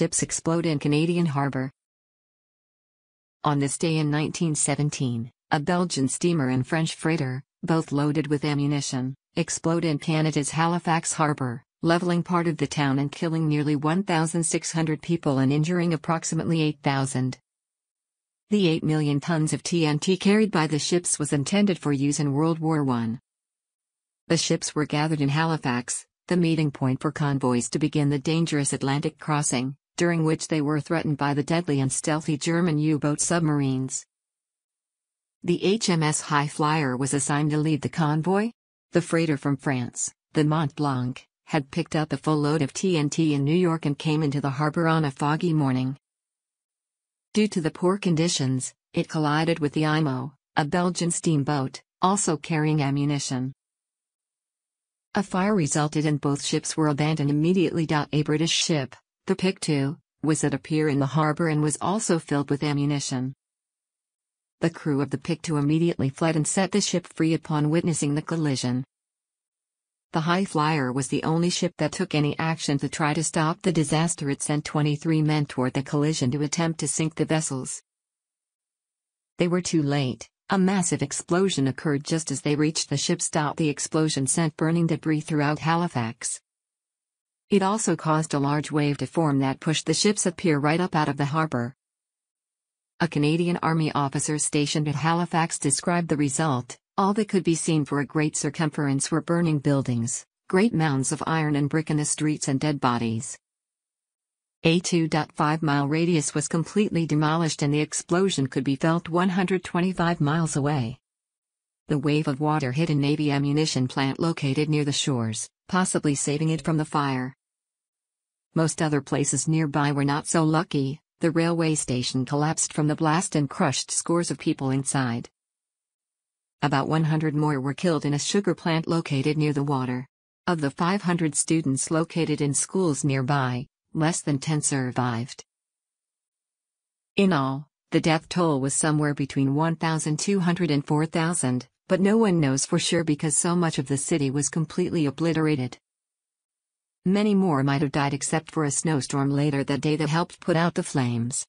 ships explode in Canadian harbour. On this day in 1917, a Belgian steamer and French freighter, both loaded with ammunition, explode in Canada's Halifax harbour, leveling part of the town and killing nearly 1,600 people and injuring approximately 8,000. The 8 million tons of TNT carried by the ships was intended for use in World War I. The ships were gathered in Halifax, the meeting point for convoys to begin the dangerous Atlantic crossing, during which they were threatened by the deadly and stealthy German U-boat submarines. The HMS Highflyer was assigned to lead the convoy. The freighter from France, the Mont Blanc, had picked up a full load of TNT in New York and came into the harbor on a foggy morning. Due to the poor conditions, it collided with the Imo, a Belgian steamboat, also carrying ammunition. A fire resulted and both ships were abandoned immediately. A British ship, the Pictou, was at a pier in the harbor and was also filled with ammunition. The crew of the Pictou immediately fled and set the ship free upon witnessing the collision. The Highflyer was the only ship that took any action to try to stop the disaster. It sent 23 men toward the collision to attempt to sink the vessels. They were too late. A massive explosion occurred just as they reached the ship stop. The explosion sent burning debris throughout Halifax. It also caused a large wave to form that pushed the ship's pier right up out of the harbor. A Canadian Army officer stationed at Halifax described the result. All that could be seen for a great circumference were burning buildings, great mounds of iron and brick in the streets and dead bodies. A 2.5 mile radius was completely demolished and the explosion could be felt 125 miles away. The wave of water hit a Navy ammunition plant located near the shores, possibly saving it from the fire. Most other places nearby were not so lucky, the railway station collapsed from the blast and crushed scores of people inside. About 100 more were killed in a sugar plant located near the water. Of the 500 students located in schools nearby, less than 10 survived. In all, the death toll was somewhere between 1,200 and 4,000, but no one knows for sure because so much of the city was completely obliterated. Many more might have died except for a snowstorm later that day that helped put out the flames.